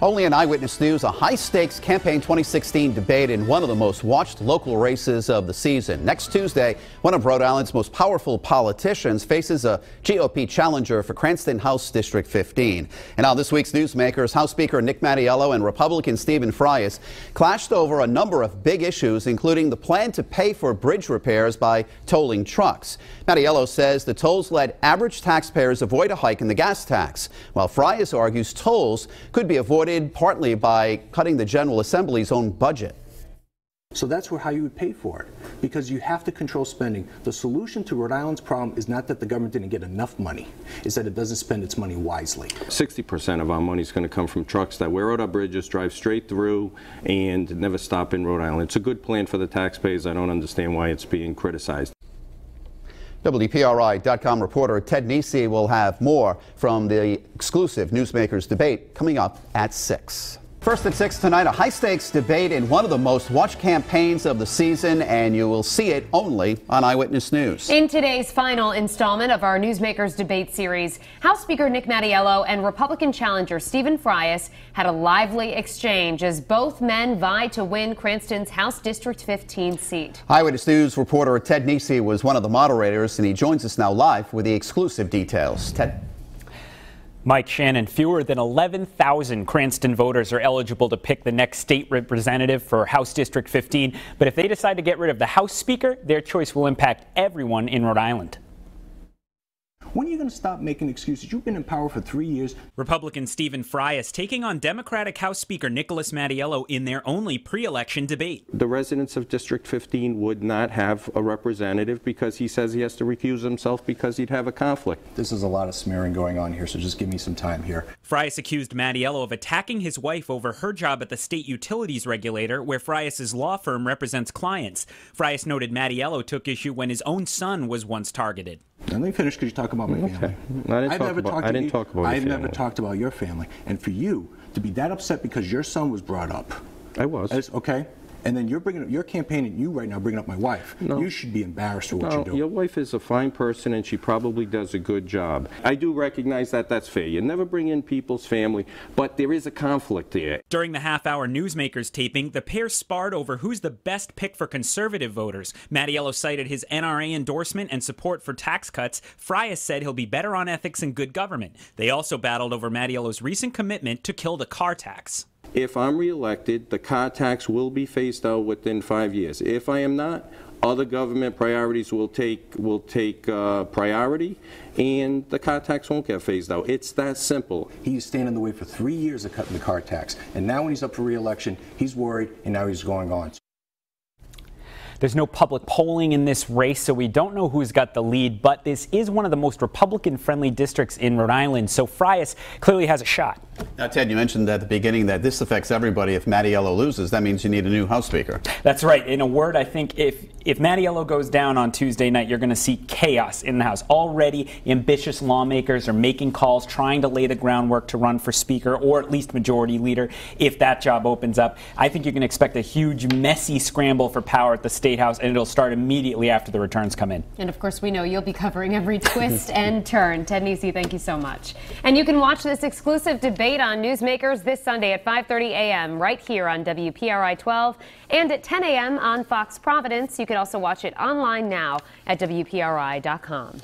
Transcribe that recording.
Only in Eyewitness News, a high stakes campaign 2016 debate in one of the most watched local races of the season. Next Tuesday, one of Rhode Island's most powerful politicians faces a GOP challenger for Cranston House District 15. And on this week's Newsmakers, House Speaker Nick Mattiello and Republican Stephen Frias clashed over a number of big issues, including the plan to pay for bridge repairs by tolling trucks. Mattiello says the tolls let average taxpayers avoid a hike in the gas tax, while Frias argues tolls could be avoided partly by cutting the General Assembly's own budget. So that's where, how you would pay for it, because you have to control spending. The solution to Rhode Island's problem is not that the government didn't get enough money, it's that it doesn't spend its money wisely. 60% of our money is going to come from trucks that wear out our bridges, drive straight through, and never stop in Rhode Island. It's a good plan for the taxpayers. I don't understand why it's being criticized. WPRI.com reporter Ted Nesi will have more from the exclusive Newsmakers debate coming up at 6. First at 6 tonight, a high stakes debate in one of the most watched campaigns of the season, and you will see it only on Eyewitness News. In today's final installment of our Newsmakers debate series, House Speaker Nick Mattiello and Republican challenger Stephen Frias had a lively exchange as both men vie to win Cranston's House District 15 seat. Eyewitness News reporter Ted Nesi was one of the moderators, and he joins us now live with the exclusive details. Ted. Mike Shannon, fewer than 11,000 Cranston voters are eligible to pick the next state representative for House District 15. But if they decide to get rid of the House Speaker, their choice will impact everyone in Rhode Island. When are you going to stop making excuses? You've been in power for three years. Republican Stephen Frias taking on Democratic House Speaker Nicholas Mattiello in their only pre-election debate. The residents of District 15 would not have a representative because he says he has to recuse himself because he'd have a conflict. This is a lot of smearing going on here, so just give me some time here. Frias accused Mattiello of attacking his wife over her job at the state utilities regulator, where Frias's law firm represents clients. Frias noted Mattiello took issue when his own son was once targeted. Now, let me finish because you talk about my Okay. family. I didn't I've talk never about- talked I didn't you- talk about your I've never family. talked about your family. And for you to be that upset because your son was brought up, I was. as- okay? And then you're bringing up, you're campaigning, you right now bringing up my wife. No. You should be embarrassed for what No, you're doing. your wife is a fine person and she probably does a good job. I do recognize that that's fair. You never bring in people's family, but there is a conflict there. During the half-hour Newsmakers taping, the pair sparred over who's the best pick for conservative voters. Mattiello cited his NRA endorsement and support for tax cuts. Frias said he'll be better on ethics and good government. They also battled over Mattiello's recent commitment to kill the car tax. If I'm reelected, the car tax will be phased out within five years. If I am not, other government priorities will take, will take uh, priority, and the car tax won't get phased out. It's that simple. He's standing in the way for three years of cutting the car tax. And now when he's up for reelection, he's worried, and now he's going on. There's no public polling in this race, so we don't know who's got the lead, but this is one of the most Republican friendly districts in Rhode Island, so Frias clearly has a shot. Now, Ted, you mentioned at the beginning that this affects everybody. If Mattiello loses, that means you need a new House Speaker. That's right. In a word, I think if if Mattiello goes down on Tuesday night, you're going to see chaos in the House. Already, ambitious lawmakers are making calls, trying to lay the groundwork to run for Speaker or at least Majority Leader if that job opens up. I think you can expect a huge, messy scramble for power at the State House, and it'll start immediately after the returns come in. And of course, we know you'll be covering every twist and turn. Ted Nesi, thank you so much. And you can watch this exclusive debate on Newsmakers this Sunday at 5:30 a.m. right here on WPRI 12 and at 10 a.m. on Fox Providence. You can also watch it online now at WPRI.com.